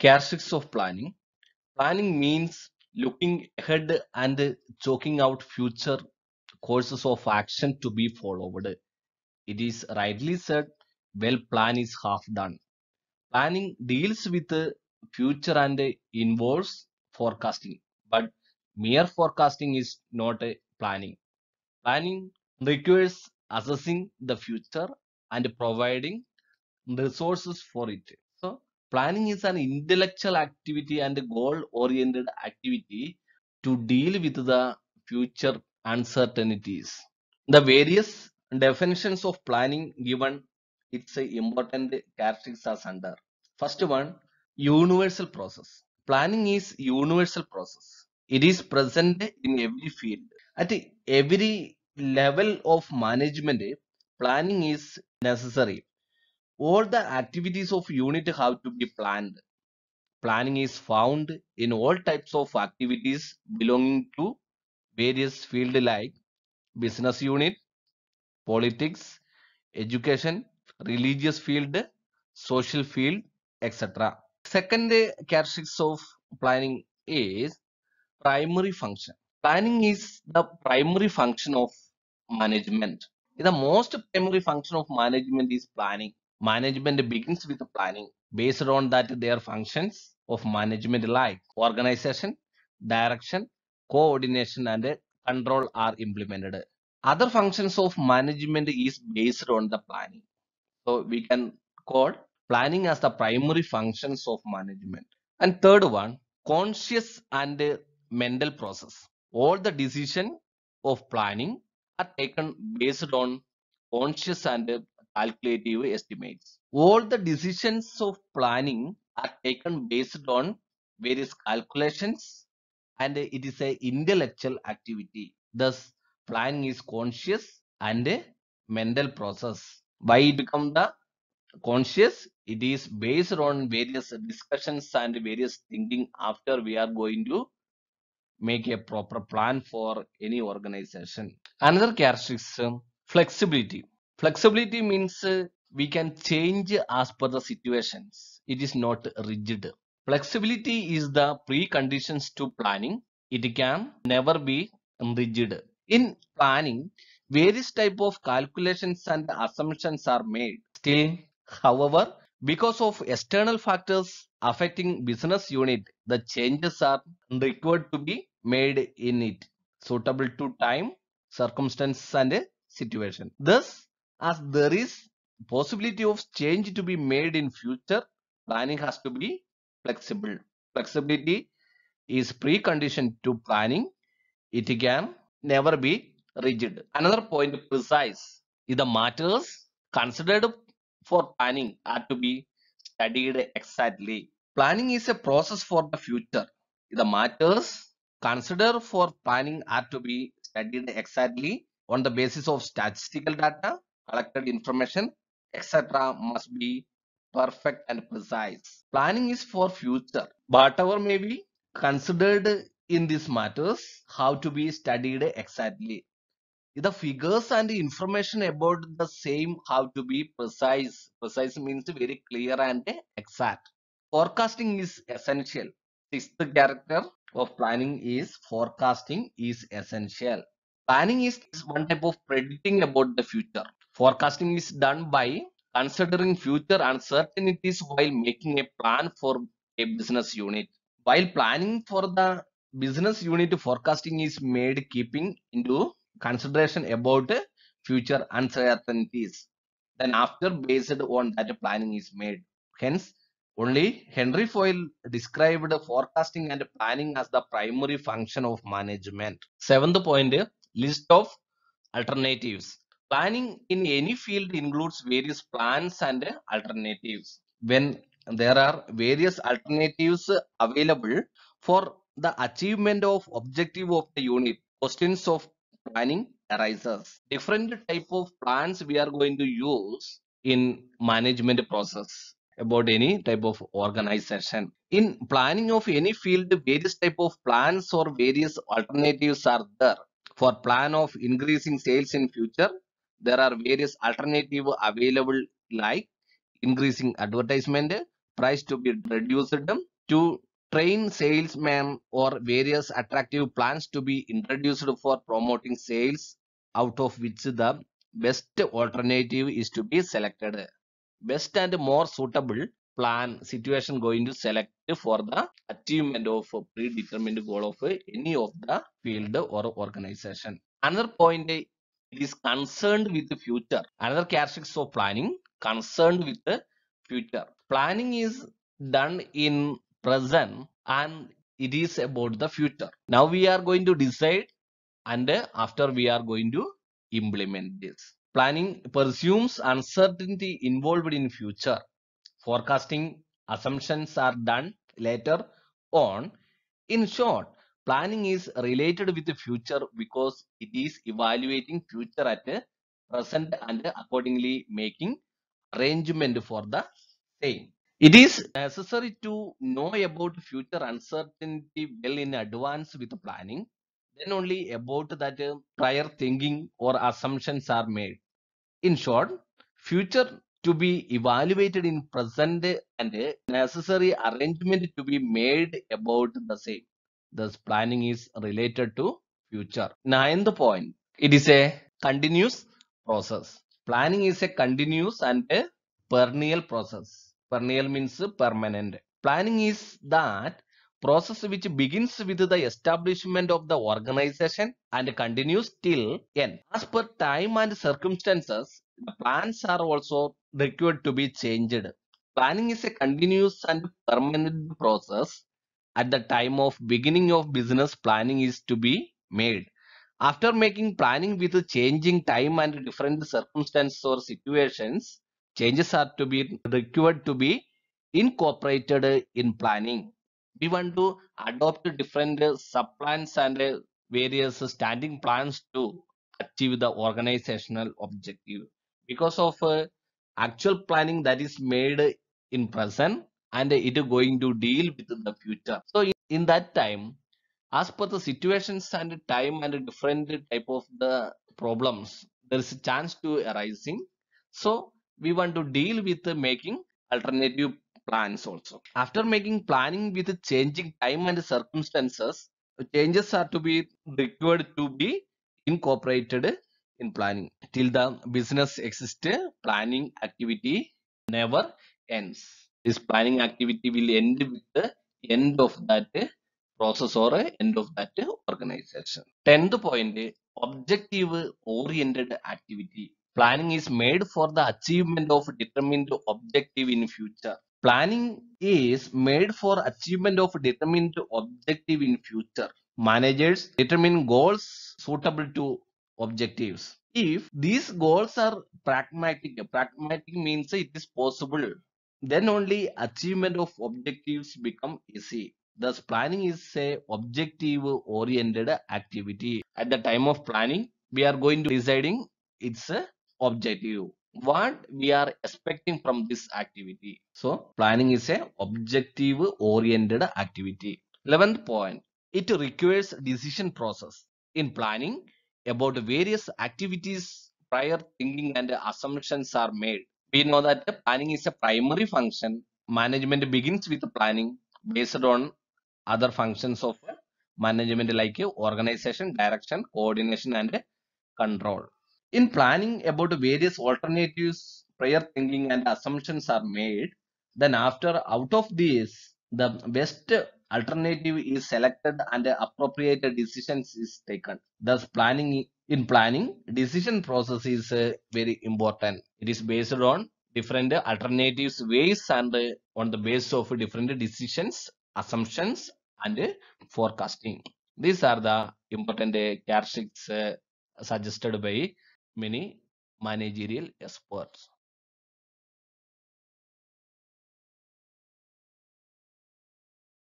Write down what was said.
Characteristics of planning. Planning means looking ahead and chalking out future courses of action to be followed. It is rightly said, well plan is half done. Planning deals with the future and involves forecasting, but mere forecasting is not a planning. Planning requires assessing the future and providing resources for it. Planning is an intellectual activity and goal oriented activity to deal with the future uncertainties. The various definitions of planning given its important characteristics under. First one, universal process. Planning is universal process. It is present in every field. At every level of management, planning is necessary. All the activities of unit have to be planned. Planning is found in all types of activities belonging to various fields like business unit, politics, education, religious field, social field, etc. Second characteristics of planning is primary function. Planning is the primary function of management. The most primary function of management is planning. Management begins with planning. Based on that, their functions of management like organization, direction, coordination, and control are implemented. Other functions of management is based on the planning. So we can call planning as the primary functions of management. And third one, conscious and mental process. All the decision of planning are taken based on conscious and calculative estimates. All the decisions of planning are taken based on various calculations and it is a intellectual activity. Thus, planning is conscious and a mental process. Why it become the conscious? It is based on various discussions and various thinking after we are going to make a proper plan for any organization. Another characteristic flexibility. Flexibility means uh, we can change as per the situations. It is not rigid. Flexibility is the preconditions to planning. It can never be rigid. In planning, various type of calculations and assumptions are made. Still, however, because of external factors affecting business unit, the changes are required to be made in it, suitable to time, circumstances and situation. Thus, as there is possibility of change to be made in future, planning has to be flexible. Flexibility is precondition to planning. It can never be rigid. Another point, precise. is The matters considered for planning are to be studied exactly. Planning is a process for the future. The matters considered for planning are to be studied exactly on the basis of statistical data, collected information, etc. must be perfect and precise. Planning is for future. Whatever may be considered in these matters have to be studied exactly. The figures and the information about the same have to be precise. Precise means very clear and exact. Forecasting is essential. Sixth character of planning is forecasting is essential. Planning is one type of predicting about the future. Forecasting is done by considering future uncertainties while making a plan for a business unit. While planning for the business unit, forecasting is made keeping into consideration about future uncertainties. Then after based on that planning is made. Hence, only Henry Fayol described forecasting and planning as the primary function of management. Seventh point, list of alternatives. Planning in any field includes various plans and alternatives. When there are various alternatives available for the achievement of objective of the unit, questions of planning arises. Different type of plans we are going to use in management process about any type of organization. In planning of any field, various type of plans or various alternatives are there. For plan of increasing sales in future, there are various alternative available like increasing advertisement, price to be reduced, to train salesmen or various attractive plans to be introduced for promoting sales out of which the best alternative is to be selected. Best and more suitable plan situation going to select for the achievement of predetermined goal of any of the field or organization. Another point it is concerned with the future. Another characteristics of planning concerned with the future. Planning is done in present and it is about the future. Now we are going to decide and after we are going to implement this. Planning presumes uncertainty involved in future. Forecasting assumptions are done later on. In short, planning is related with the future because it is evaluating future at present and accordingly making arrangement for the same. It is necessary to know about future uncertainty well in advance with planning. Then only about that uh, prior thinking or assumptions are made. In short, future to be evaluated in present and necessary arrangement to be made about the same. Thus, planning is related to future. Ninth point, it is a continuous process. Planning is a continuous and a perennial process. Perennial means permanent. Planning is that process which begins with the establishment of the organization and continues till end. As per time and circumstances, the plans are also required to be changed. Planning is a continuous and permanent process. At the time of beginning of business, planning is to be made. After making planning with changing time and different circumstances or situations, changes are to be required to be incorporated in planning. We want to adopt different sub-plans and various standing plans to achieve the organizational objective. Because of actual planning that is made in present and it is going to deal with the future. So in, in that time, as per the situations and time and different type of the problems, there is a chance to arising. So we want to deal with making alternative plans also. After making planning with changing time and circumstances, changes are to be required to be incorporated in planning. Till the business exists, planning activity never ends. This planning activity will end with the end of that process or end of that organization. Tenth point, objective oriented activity. Planning is made for the achievement of determined objective in future. Planning is made for achievement of determined objective in future. Managers determine goals suitable to objectives. If these goals are pragmatic, pragmatic means it is possible, then only achievement of objectives become easy. Thus, planning is a objective oriented activity. At the time of planning, we are going to deciding its objective what we are expecting from this activity so planning is a objective oriented activity 11th point it requires decision process in planning about various activities prior thinking and assumptions are made we know that the planning is a primary function management begins with the planning based on other functions of management like organization direction coordination and control in planning about various alternatives, prior thinking and assumptions are made. Then after out of these, the best alternative is selected and appropriate decisions is taken. Thus planning in planning, decision process is uh, very important. It is based on different alternatives ways and uh, on the basis of different decisions, assumptions and uh, forecasting. These are the important characteristics uh, suggested by many managerial experts.